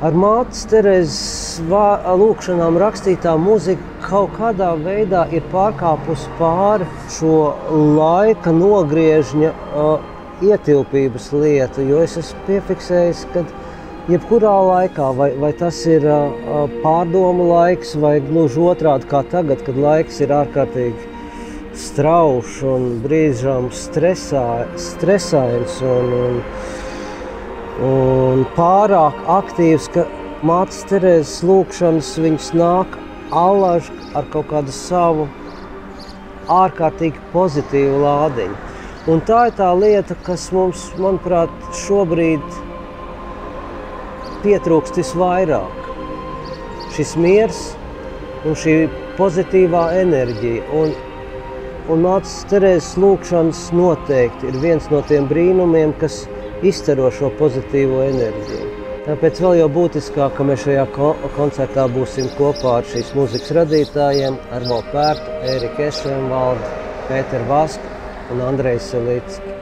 ar mātes lūkšanām rakstītā mūzika kaut kādā veidā ir pārkāpusi pāri šo laika nogriežņa uh, ietilpības lietu, jo es esmu piefiksējis, ka jebkurā laikā, vai, vai tas ir uh, pārdomu laiks, vai gluži otrādi kā tagad, kad laiks ir ārkārtīgi straušs un brīžām stresā, stresains un, un, un pārāk aktīvs, ka mātes Terēzes lūkšanas viņas nāk allaž ar kaut kādu savu ārkārtīgi pozitīvu lādiņu. Un tā ir tā lieta, kas mums, manuprāt, šobrīd pietrūkst visvairāk. Šis miers un šī pozitīvā enerģija. Un Un mācīs Terēzes lūkšanas noteikti ir viens no tiem brīnumiem, kas izcero šo pozitīvo enerģiju. Tāpēc vēl jau būtiskāk, ka mēs šajā koncertā būsim kopā ar šīs mūzikas radītājiem, ar Mo Pērtu, Ēriku Ešenvaldu, Pēteru Vasku un Andreju Selītsku.